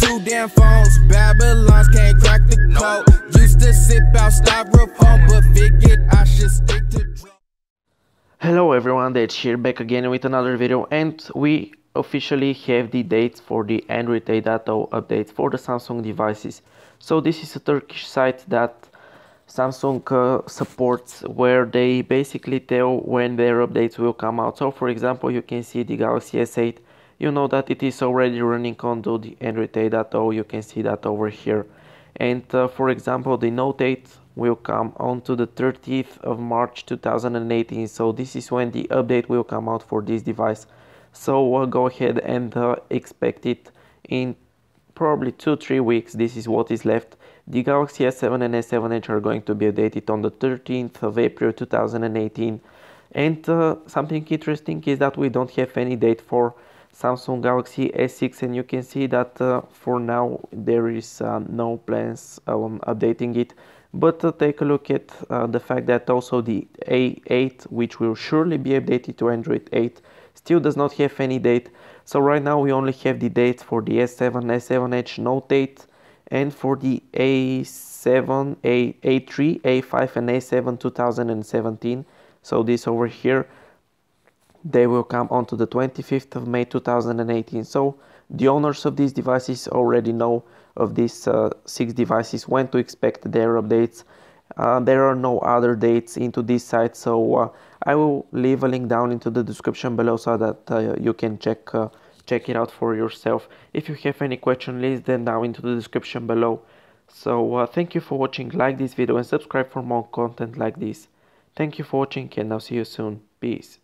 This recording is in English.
Two damn phones, Babylons can't crack the code. Used to sip out styrofoam, but figured I should stick to. Hello everyone, that's here back again with another video and we officially have the dates for the Android 8 update for the Samsung devices. So this is a Turkish site that Samsung uh, supports where they basically tell when their updates will come out. So for example, you can see the Galaxy S8, you know that it is already running on the 8.0, you can see that over here. And uh, for example, the Note 8 will come on to the 30th of March 2018. So this is when the update will come out for this device. So uh, go ahead and uh, expect it in probably 2-3 weeks. This is what is left. The Galaxy S7 and S7 Edge are going to be updated on the 13th of April 2018. And uh, something interesting is that we don't have any date for Samsung Galaxy S6 and you can see that uh, for now there is uh, no plans on updating it. But uh, take a look at uh, the fact that also the A8 which will surely be updated to Android 8 still does not have any date. So right now we only have the dates for the S7, S7 Edge, Note 8 and for the A7, A, A3, A5 and A7 2017 so this over here they will come onto the 25th of May 2018. So the owners of these devices already know of these uh, six devices when to expect their updates. Uh, there are no other dates into this site, so uh, I will leave a link down into the description below so that uh, you can check uh, check it out for yourself. If you have any question, leave them down into the description below. So uh, thank you for watching, like this video and subscribe for more content like this. Thank you for watching and I'll see you soon. Peace.